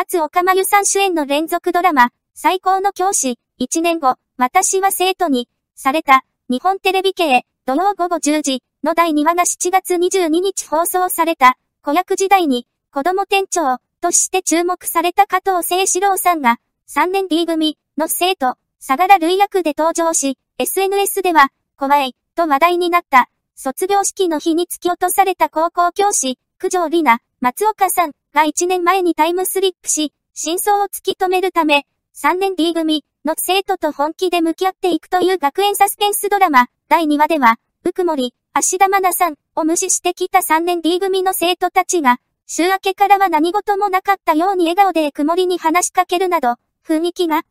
松岡真由さん主演の連続ドラマ、最高の教師、1年後、私は生徒に、された、日本テレビ系、土曜午後10時の第2話が7月22日放送された、子役時代に、子供店長、として注目された加藤清志郎さんが、3年 D 組の生徒、相良類役で登場し、SNS では、怖い、と話題になった、卒業式の日に突き落とされた高校教師、九条里奈、松岡さん。が1年前にタイムスリップし、真相を突き止めるため、3年 D 組の生徒と本気で向き合っていくという学園サスペンスドラマ、第2話では、うくもり、芦田愛菜さんを無視してきた3年 D 組の生徒たちが、週明けからは何事もなかったように笑顔で曇りに話しかけるなど、雰囲気が、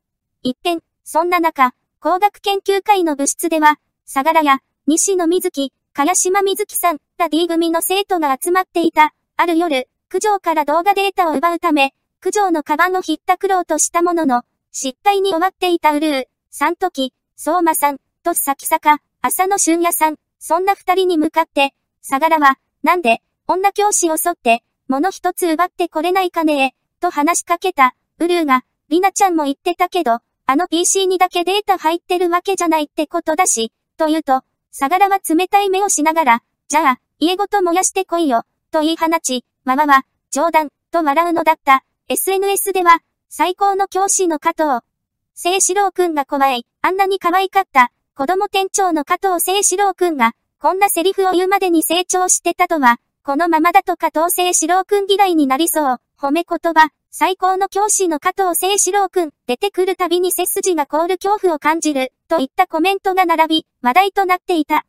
一変、そんな中、工学研究会の部室では、相良や、西野瑞希、茅島瑞希さんら D 組の生徒が集まっていた。ある夜、九条から動画データを奪うため、九条のカバンをひったくろうとしたものの、失敗に終わっていたウルー、三時、相馬さん、と先坂、浅野俊也さん、そんな二人に向かって、相良は、なんで、女教師を襲って、物一つ奪ってこれないかねえ、と話しかけた、ウルーが、リナちゃんも言ってたけど、あの PC にだけデータ入ってるわけじゃないってことだし、と言うと、相良は冷たい目をしながら、じゃあ、家ごと燃やしてこいよ、と言い放ち、ママは、冗談、と笑うのだった。SNS では、最高の教師の加藤。聖志郎くんが怖い、あんなに可愛かった、子供店長の加藤聖志郎くんが、こんなセリフを言うまでに成長してたとは、このままだと加藤聖志郎くん嫌いになりそう。褒め言葉、最高の教師の加藤聖志郎くん、出てくるたびに背筋が凍る恐怖を感じる、といったコメントが並び、話題となっていた。